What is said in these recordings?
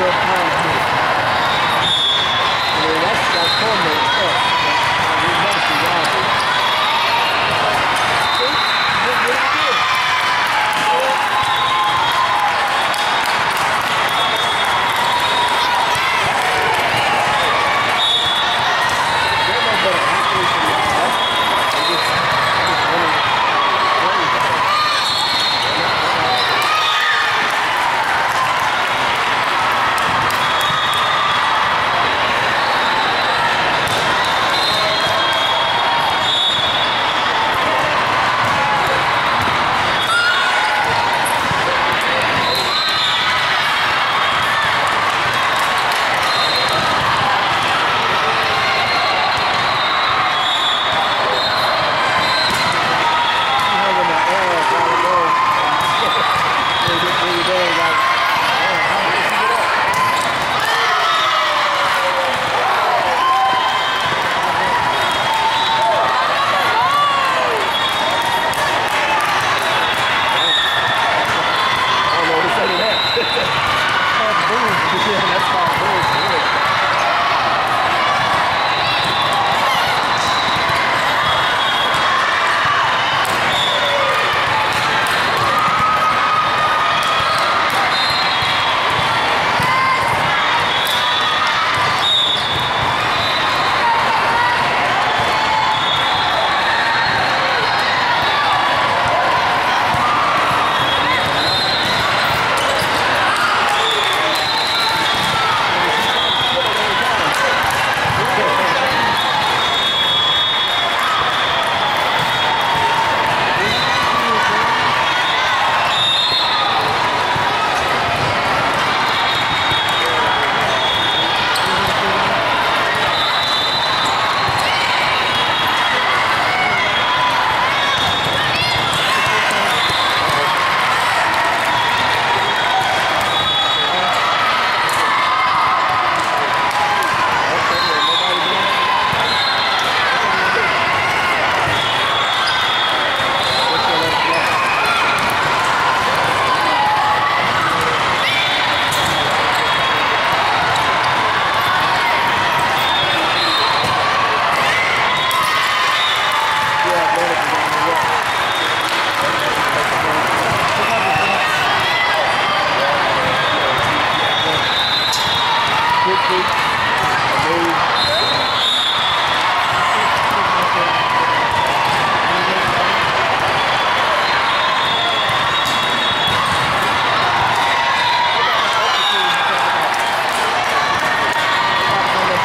Obrigado.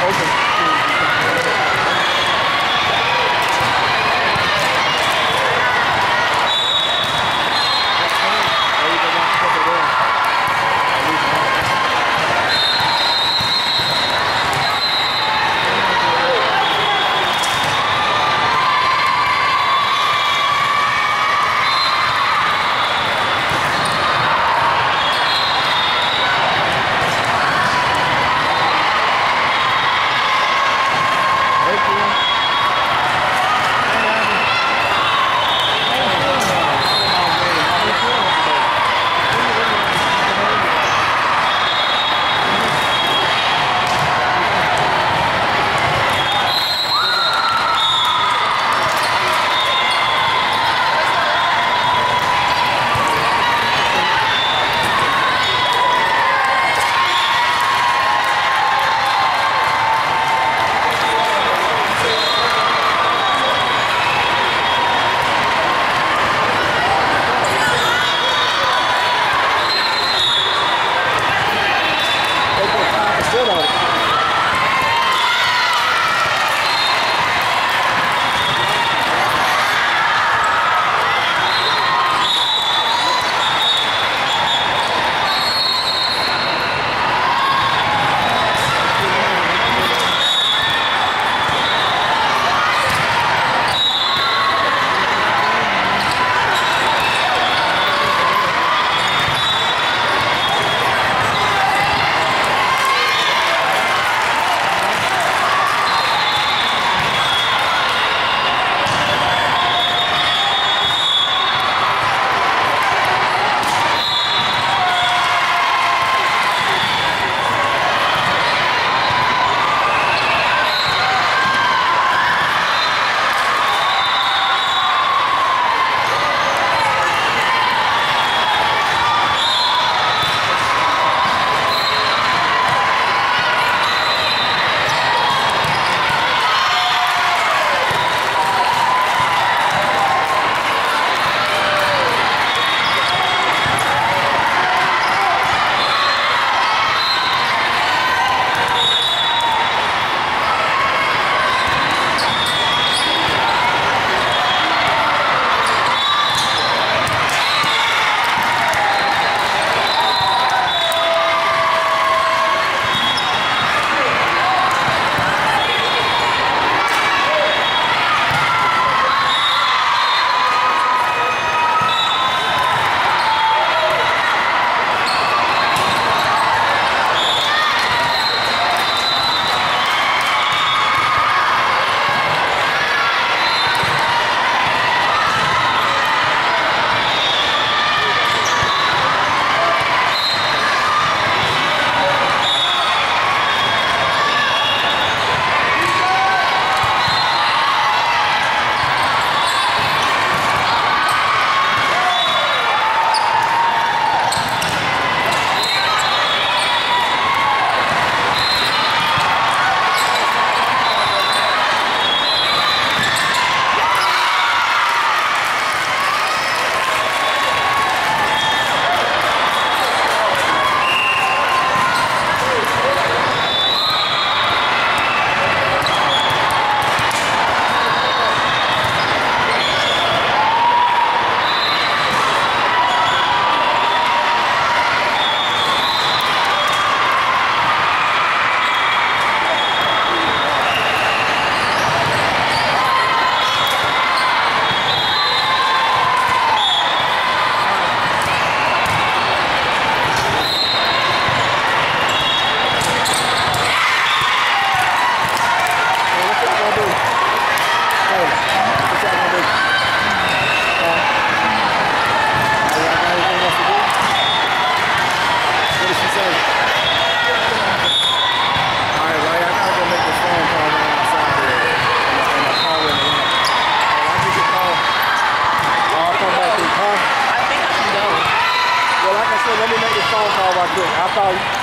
open. 枠赤い